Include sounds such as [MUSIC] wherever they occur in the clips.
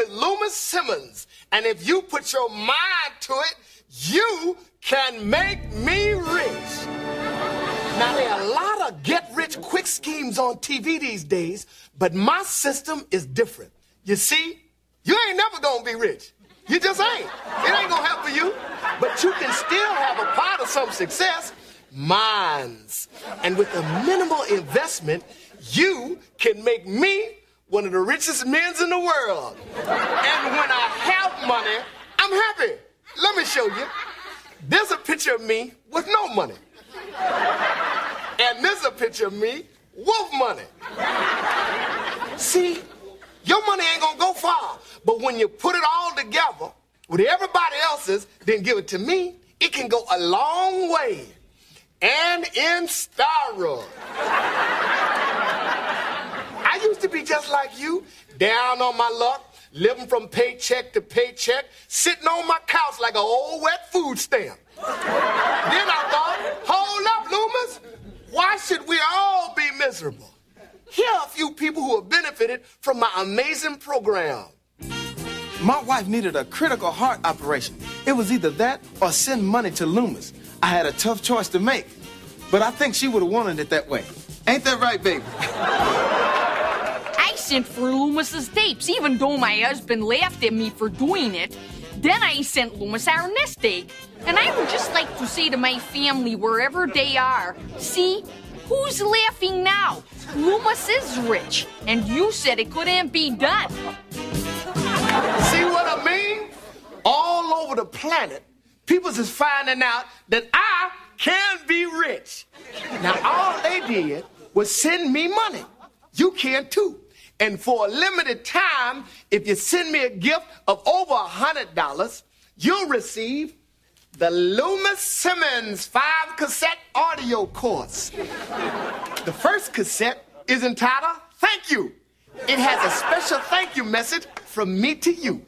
is Loomis Simmons. And if you put your mind to it, you can make me rich. Now, there are a lot of get rich quick schemes on TV these days, but my system is different. You see, you ain't never gonna be rich. You just ain't. It ain't gonna happen for you. But you can still have a part of some success. Mines. And with a minimal investment, you can make me one of the richest men in the world. And when I have money, I'm happy. Let me show you. There's a picture of me with no money. And there's a picture of me with money. See, your money ain't gonna go far. But when you put it all together with everybody else's, then give it to me, it can go a long way. And in style. I used to be just like you, down on my luck, living from paycheck to paycheck, sitting on my couch like an old wet food stamp. then I thought, hold up, Loomis, why should we all be miserable? Here are a few people who have benefited from my amazing program. My wife needed a critical heart operation. It was either that or send money to Loomis. I had a tough choice to make, but I think she would have wanted it that way. Ain't that right, baby? [LAUGHS] Sent for Loomis's tapes, even though my husband laughed at me for doing it. Then I sent Loomis our nest egg. And I would just like to say to my family, wherever they are, see, who's laughing now? Loomis is rich, and you said it couldn't be done. See what I mean? All over the planet, people is finding out that I can be rich. Now, all they did was send me money. You can too. And for a limited time, if you send me a gift of over a $100, you'll receive the Loomis Simmons five cassette audio course. The first cassette is entitled Thank You. It has a special thank you message from me to you.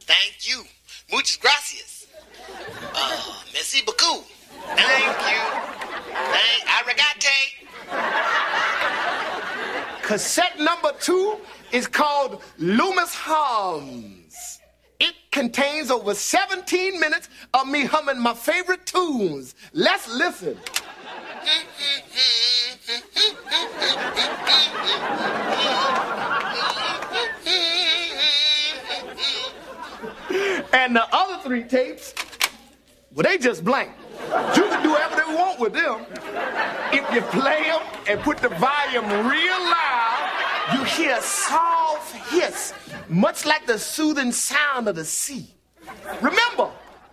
Thank you. Muchas gracias. Uh, merci beaucoup. Thank you. Thank arigate. Cassette number two is called Loomis Hums. It contains over 17 minutes of me humming my favorite tunes. Let's listen. And the other three tapes, well, they just blank. You can do whatever they want with them. If you play them and put the volume real loud, you hear a soft hiss, much like the soothing sound of the sea. Remember,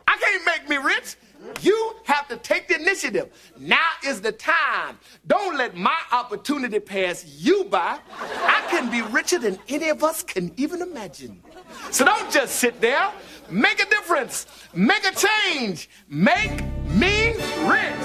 I can't make me rich. You have to take the initiative. Now is the time. Don't let my opportunity pass you by. I can be richer than any of us can even imagine. So don't just sit there. Make a difference. Make a change. Make me rich.